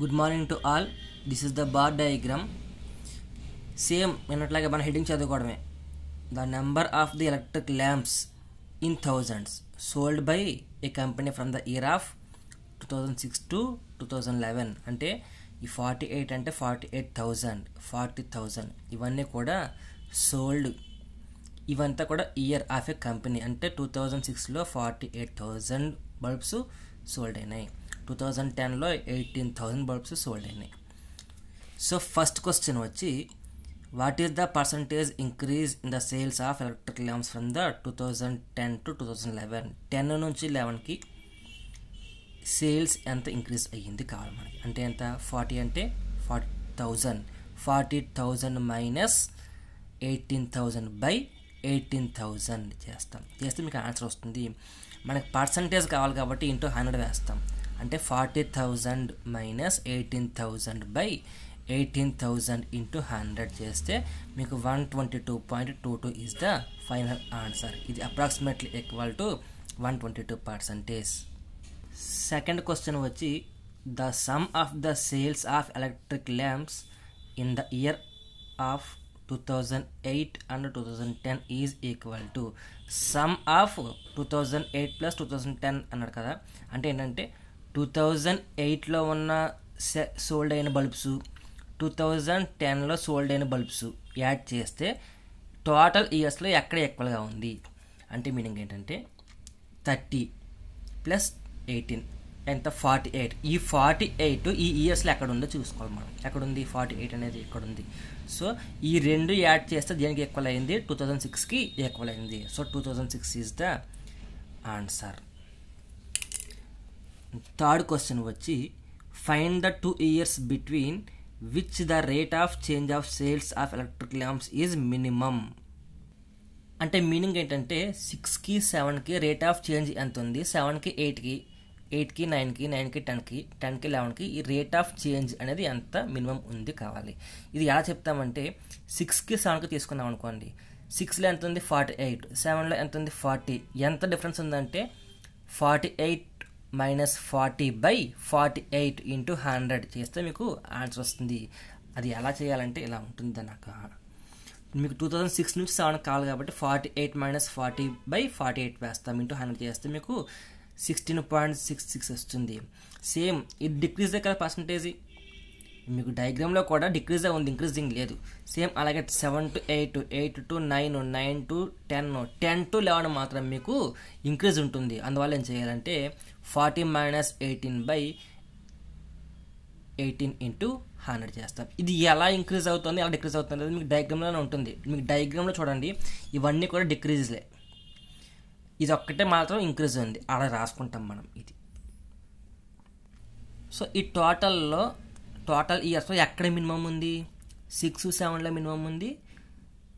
Good morning to all this is the bar diagram same నిన్నట్లాగే మన heading చదువుకోవడమే. The number of the electric lamps in thousands sold by a company from the year of two thousand six to two thousand eleven అంటే ఈ forty eight అంటే forty eight thousand forty thousand ఇవన్నీ కూడా sold ఇవంతా కూడా year of a company అంటే two thousand సిక్స్లో forty eight thousand bulbs sold అయినాయి. టూ థౌజండ్ టెన్లో ఎయిటీన్ థౌజండ్ బల్బ్స్ సోల్డ్ అయినాయి. సో ఫస్ట్ క్వశ్చన్ వచ్చి what is the percentage increase in the sales of electric lamps from the two thousand ten to two thousand eleven ten నుంచి లెవెన్కి sales ఎంత increase అయ్యింది కావాలి మనకి. అంటే ఎంత? ఫార్టీ అంటే forty thousand forty thousand minus eighteen thousand by eighteen thousand చేస్తాం. చేస్తే మీకు ఆన్సర్ వస్తుంది. మనకి పర్సంటేజ్ కావాలి కాబట్టి ఇంటూ హండ్రెడ్ వేస్తాం. అంటే forty thousand minus eighteen thousand by eighteen thousand into hundred చేస్తే మీకు one twenty two point two two is the final answer. ఇది approximately equal to one twenty two percentage. Second question వచ్చి the sum of the sales of electric lamps in the year of two thousand eight and two thousand ten is equal to sum of two thousand eight plus two thousand ten అన్నాడు కదా. అంటే ఏంటంటే two thousand ఎయిట్లో ఉన్న sold అయిన bulbs two thousand టెన్లో sold అయిన bulbs add చేస్తే టోటల్ ఇయర్స్లో ఎక్కడ ఈక్వల్గా ఉంది? అంటే మీనింగ్ ఏంటంటే థర్టీ ప్లస్ ఎయిటీన్ ఎంత? Forty eight. ఈ ఫార్టీ ఎయిట్ ఈ ఇయర్స్లో ఎక్కడ ఉందో చూసుకోవాలి మనం. ఎక్కడ ఉంది ఫార్టీ ఎయిట్ అనేది ఎక్కడ ఉంది సో ఈ రెండు యాడ్ చేస్తే దేనికి ఈక్వల్ అయింది టూ థౌజండ్ సిక్స్కి ఈక్వల్ అయింది so two thousand six is the answer. Third question వచ్చి find the two years between which the rate of change of sales of electric lamps is minimum అంటే meaning ఏంటంటే సిక్స్కి సెవెన్కి rate of change ఎంత ఉంది సెవెన్కి ఎయిట్కి ఎయిట్కి నైన్కి నైన్కి టెన్కి టెన్కి లెవెన్కి ఈ రేట్ ఆఫ్ చేంజ్ అనేది ఎంత మినిమం ఉంది కావాలి? ఇది ఎలా చెప్తామంటే సిక్స్కి సెవెన్కి తీసుకున్నాం అనుకోండి. సిక్స్లో ఎంత ఉంది ఫార్టీ ఎయిట్ సెవెన్లో ఎంత ఉంది ఫార్టీ ఎంత డిఫరెన్స్ ఉందంటే forty eight minus forty by forty eight into hundred చేస్తే మీకు ఆన్సర్ వస్తుంది. అది ఎలా చేయాలంటే ఇలా ఉంటుంది నాకు మీకు టూ థౌజండ్ సిక్స్ నుంచి సెవెన్ కావాలి కాబట్టి forty eight minus forty by forty eight వేస్తాం. ఇంటూ హండ్రెడ్ చేస్తే మీకు సిక్స్టీన్ పాయింట్ సిక్స్ సిక్స్ వస్తుంది. సేమ్ ఇది డిక్రీజే కదా పర్సంటేజ్ మీకు డయాగ్రామ్లో కూడా డిక్రీజే ఉంది ఇంక్రీజింగ్ లేదు. సేమ్ అలాగే seven to eight eight to nine nine to ten ten to eleven మాత్రం మీకు ఇంక్రీజ్ ఉంటుంది. అందువల్ల ఏం చేయాలంటే forty minus eighteen by eighteen into hundred చేస్తాం. ఇది ఎలా ఇంక్రీజ్ అవుతుంది ఎలా డిక్రీజ్ అవుతుంది అనేది మీకు డయాగ్రామ్లోనే ఉంటుంది. మీకు డయాగ్రామ్లో చూడండి ఇవన్నీ కూడా డిక్రీజ్లే ఇది ఒక్కటే మాత్రం ఇంక్రీజ్ ఉంది. అలా రాసుకుంటాం మనం ఇది. సో ఈ టోటల్లో టోటల్ ఇయర్స్లో ఎక్కడ మినిమం ఉంది? సిక్స్ సెవెన్లో మినిమం ఉంది.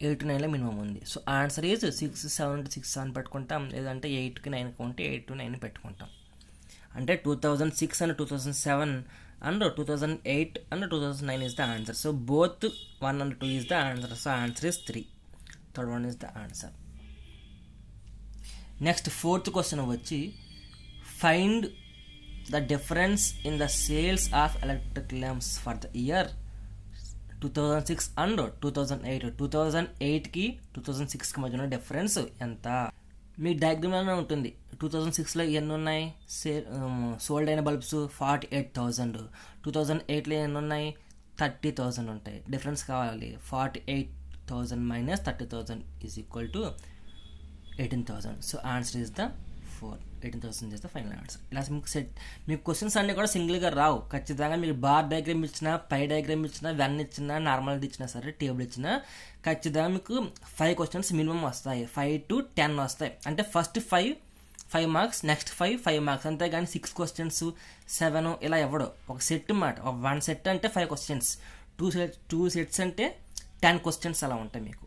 ఎయిట్ నైన్లో మినిమం ఉంది. So answer is six seven six అని పెట్టుకుంటాం. లేదంటే ఎయిట్కి నైన్కి ఉంటే ఎయిట్ టు నైన్ పెట్టుకుంటాం. అంటే two thousand six and two thousand seven and two thousand eight and two thousand nine is the answer so both one and two is the answer so answer is three third one is the answer next fourth question వచ్చి find the difference in the sales of electric lamps for the year two thousand six and two thousand eight two thousand ఎయిట్కి two thousand సిక్స్కి మధ్య ఉన్న difference ఎంత? మీ డయాగ్రామ్లోనే ఉంటుంది. Two thousand సిక్స్లో ఎన్ని ఉన్నాయి? సే సోల్డ్ అయిన bulbs forty eight thousand two thousand ఎయిట్లో ఎన్ని ఉన్నాయి? థర్టీ థౌజండ్ ఉంటాయి. డిఫరెన్స్ కావాలి. Forty eight thousand minus thirty thousand is equal to eighteen thousand so answer is the four eighteen thousand చేస్తే ఫైనల్ ఆన్సర్ ఇలా మీకు set మీకు క్వశ్చన్స్ అన్నీ కూడా సింగిల్గా రావు. ఖచ్చితంగా మీరు బార్ డయాగ్రామ్ ఇచ్చినా పై డయాగ్రామ్ ఇచ్చినా వెన్ ఇచ్చినా నార్మల్ ఇచ్చినా సరే టేబుల్ ఇచ్చినా ఖచ్చితంగా మీకు ఫైవ్ క్వశ్చన్స్ మినిమం వస్తాయి. ఫైవ్ టు టెన్ వస్తాయి. అంటే first five five marks next five five marks అంతేగాని సిక్స్ క్వశ్చన్స్ సెవెన్ ఇలా ఇవ్వడు ఒక సెట్ మాట. ఒక వన్ సెట్ అంటే five questions two set two sets అంటే టెన్ క్వశ్చన్స్ అలా ఉంటాయి మీకు.